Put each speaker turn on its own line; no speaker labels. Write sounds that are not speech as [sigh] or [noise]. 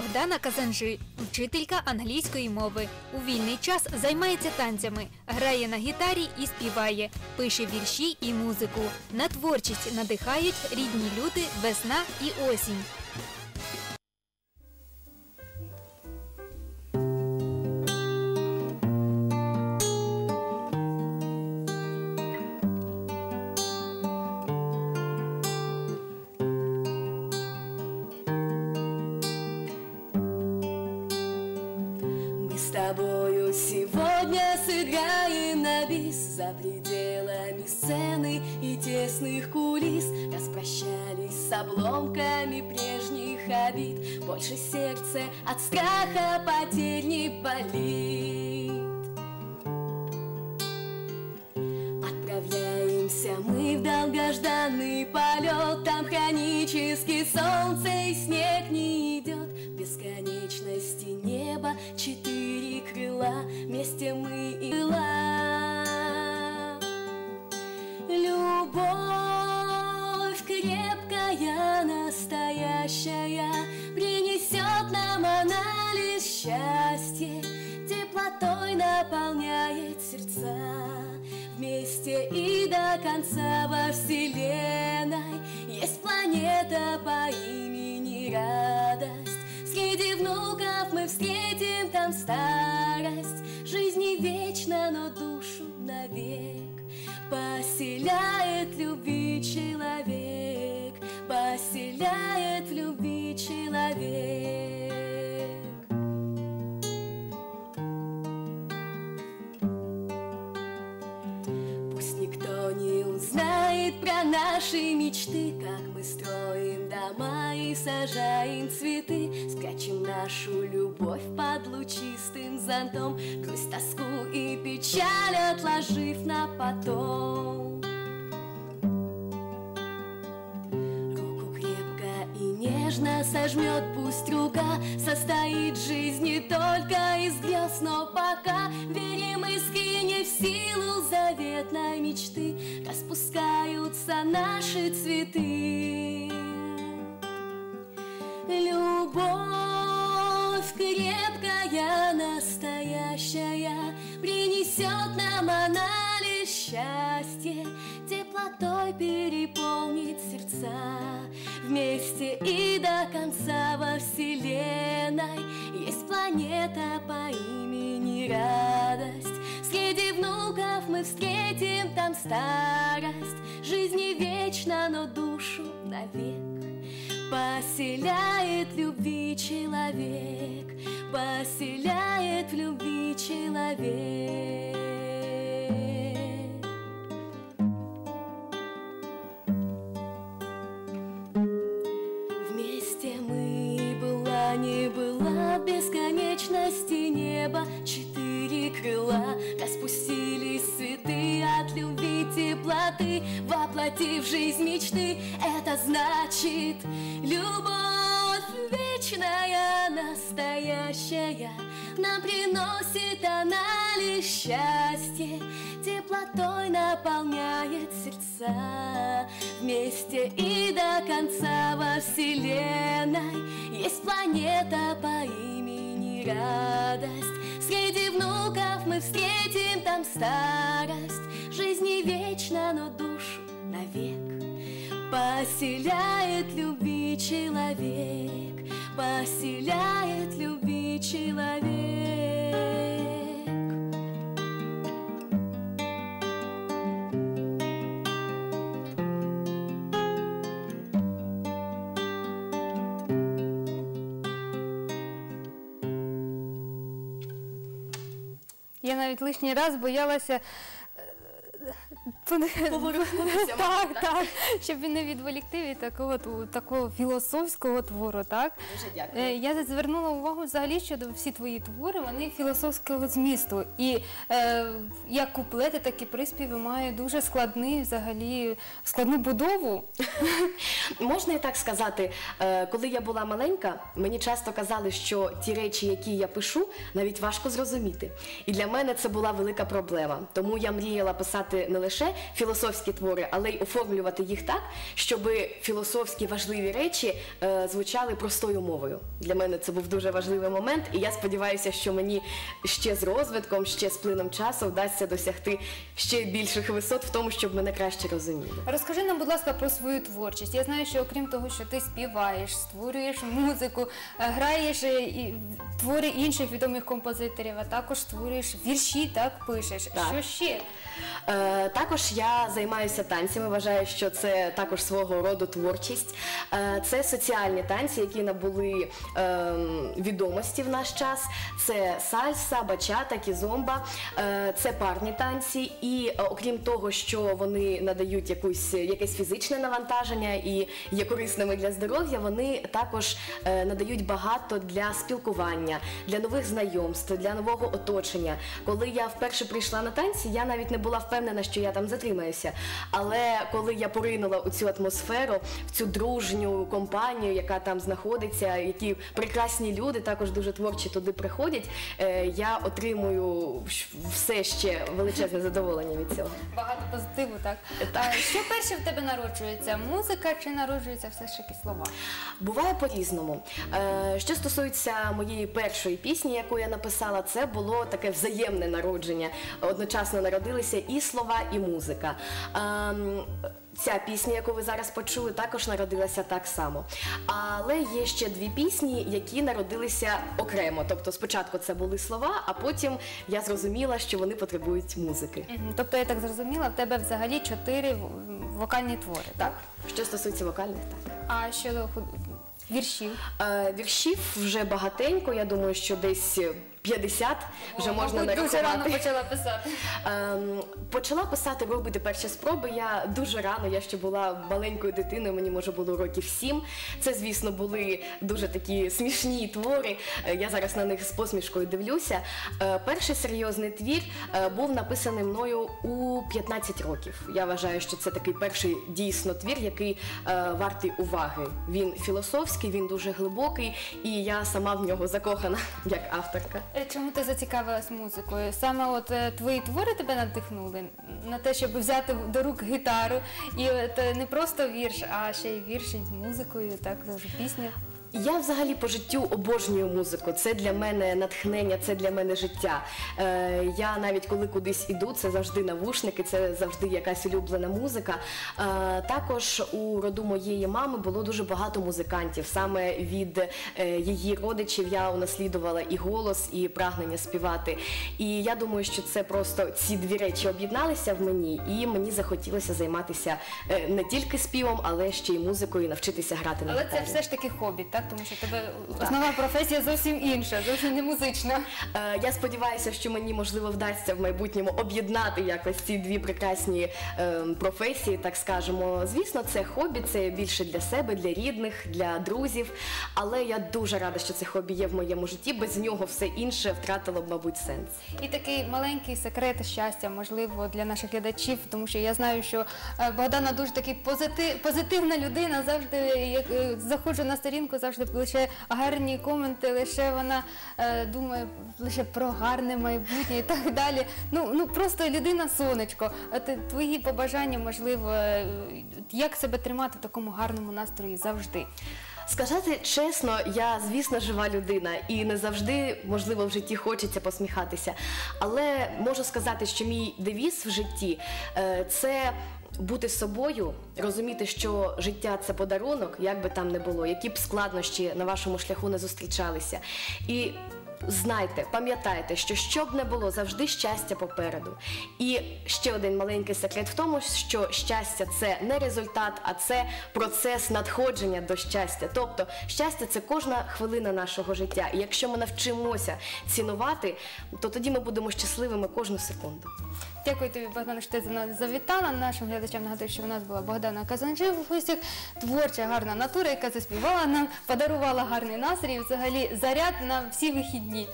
Богдана Казанжи, вчителька англійської мови. У вільний час займається танцями, грає на гітарі і співає, пише вірші і музику. На творчість надихають рідні люди, весна і осінь.
С тобою сегодня сыграем на бис. За пределами сцены и тесных кулис Распрощались с обломками прежних обид. Больше сердце от страха потерь не болит. Отправляемся мы в долгожданный полет. Там хронически солнце и снег не крыла Вместе мы и была. Любовь крепкая, настоящая Принесет нам она лишь счастье Теплотой наполняет сердца. Вместе и до конца во вселенной Есть планета по человек Пусть никто не узнает про наши мечты, Как мы строим дома и сажаем цветы, Спрячем нашу любовь под лучистым зонтом, Грусть, тоску и печаль отложив на потом. Сожмет пусть рука Состоит жизнь не только из грез, но пока Верим искренне в силу заветной мечты Распускаются наши цветы. Любовь крепкая, настоящая Принесет нам она лишь счастье Теплотой переполнит сердца Вместе и до конца во вселенной. Есть планета по имени Радость. Среди внуков мы встретим там старость. Жизнь не вечна, но душу навек. Поселяет любви человек, поселяет в любви человек. Бесконечности неба. Четыре крыла распустились цветы от любви теплоты Воплотив жизнь мечты, это значит любовь вечная, настоящая Нам приносит она лишь счастье Теплотой наполняет сердца. Вместе и до конца во вселенной Есть планета по имени Радость. Среди внуков мы встретим там старость. Жизнь не вечна, но душу навек. Поселяет любви человек Поселяет любви человек
Я навіть лишній раз боялася. [laughs]
Поворухнутися, [laughs]
так, так, щоб він не відволікти від такого такого філософського твору, так?
Дуже дякую.
Е, Я звернула увагу взагалі, що всі твої твори вони філософського змісту. І е, як куплети, так і приспіви мають дуже складний взагалі складну будову. [laughs]
Можна і так сказати, е, коли я була маленька, мені часто казали, що ті речі, які я пишу, навіть важко зрозуміти. І для мене це була велика проблема. Тому я мріяла писати не лише філософські твори, але й оформлювати їх так, щоб філософські важливі речі е, звучали простою мовою. Для мене це був дуже важливий момент, і я сподіваюся, що мені ще з розвитком, ще з плином часу вдасться досягти ще більших висот в тому, щоб мене краще розуміли.
Розкажи нам, будь ласка, про свою творчість. Я знаю, що окрім того, що ти співаєш, створюєш музику, е, граєш е, і твори інших відомих композиторів, а також створюєш вірші, так пишеш.
Так.
Що ще?
Е, також я займаюся танцями. Вважаю, що це також свого роду творчість. Е, це соціальні танці, які набули е, відомості в наш час. Це сальса, бачата, кізомба, е, це парні танці. І е, окрім того, що вони надають якусь якесь фізичне навантаження і є корисними для здоров'я, вони також надають багато для спілкування, для нових знайомств, для нового оточення. Коли я вперше прийшла на танці, я навіть не була впевнена, що я там затримаюся. Але коли я поринула у цю атмосферу, в цю дружню компанію, яка там знаходиться, які прекрасні люди, також дуже творчі туди приходять, е, я отримую все ще величезне задоволення від цього.
Багато позитиву, так?
Так.
Що перше в тебе народжується? Музика чи народжується все ж таки слова?
Буває по-різному. Е, Що стосується моєї першої пісні, яку я написала, це було таке взаємне народження. Одночасно народилися і слова, і музика. Ем, Ця пісня, яку ви зараз почули, також народилася так само. Але є ще дві пісні, які народилися окремо. Тобто спочатку це були слова, а потім я зрозуміла, що вони потребують музики.
Мгм. Тобто я так зрозуміла, в тебе взагалі чотири в- вокальні твори, так?
Що стосується вокальних, так.
А щодо худ- віршів?
Е, Віршів вже багатенько, я думаю, що десь 50 вже
О,
можна
мабуть, дуже рано почала писати.
Ем, почала писати, робити перші спроби. Я дуже рано, я ще була маленькою дитиною, мені може було років сім. Це, звісно, були дуже такі смішні твори. Е, Я зараз на них з посмішкою дивлюся. Е, перший серйозний твір е, був написаний мною у 15 років. Я вважаю, що це такий перший дійсно твір, який е, вартий уваги. Він філософський, він дуже глибокий, і я сама в нього закохана як авторка.
Е, Чому ти зацікавилась музикою? Саме от е, твої твори тебе надихнули на те, щоб взяти до рук гітару. І от, е, не просто вірш, а ще й вірш з музикою, так, пісня.
Я взагалі по життю обожнюю музику. Це для мене натхнення, це для мене життя. Е, я навіть коли кудись іду, це завжди навушники, це завжди якась улюблена музика. Е, також у роду моєї мами було дуже багато музикантів. Саме від е, її родичів я унаслідувала і голос, і прагнення співати. І я думаю, що це просто ці дві речі об'єдналися в мені, і мені захотілося займатися е, не тільки співом, але ще й музикою, і навчитися грати на
Але це все ж таки хобі, так? Тому що тебе основна професія зовсім інша, зовсім не музична.
Е, Я сподіваюся, що мені можливо вдасться в майбутньому об'єднати якось ці дві прекрасні е, професії, так скажемо. Звісно, це хобі, це більше для себе, для рідних, для друзів. Але я дуже рада, що це хобі є в моєму житті. Без нього все інше втратило б, мабуть, сенс.
І такий маленький секрет щастя, можливо, для наших глядачів, тому що я знаю, що е, Богдана дуже такий позитив, позитивна людина. Завжди як е, заходжу на сторінку, завжди лише гарні коменти, лише вона е, думає лише про гарне майбутнє і так далі. Ну ну просто людина сонечко. Твої побажання, можливо, як себе тримати в такому гарному настрої завжди.
Сказати чесно, я звісно жива людина і не завжди, можливо, в житті хочеться посміхатися. Але можу сказати, що мій девіз в житті е, це. Бути собою, розуміти, що життя це подарунок, як би там не було, які б складнощі на вашому шляху не зустрічалися. І знайте, пам'ятайте, що що б не було, завжди щастя попереду. І ще один маленький секрет в тому, що щастя це не результат, а це процес надходження до щастя. Тобто щастя це кожна хвилина нашого життя. І якщо ми навчимося цінувати, то тоді ми будемо щасливими кожну секунду.
Дякую тобі, Богдана, що ти за нас завітала. Нашим глядачам нагадую, що в нас була Богдана Казанжи в гостях. Творча гарна натура, яка заспівала нам, подарувала гарний настрій взагалі заряд на всі вихідні.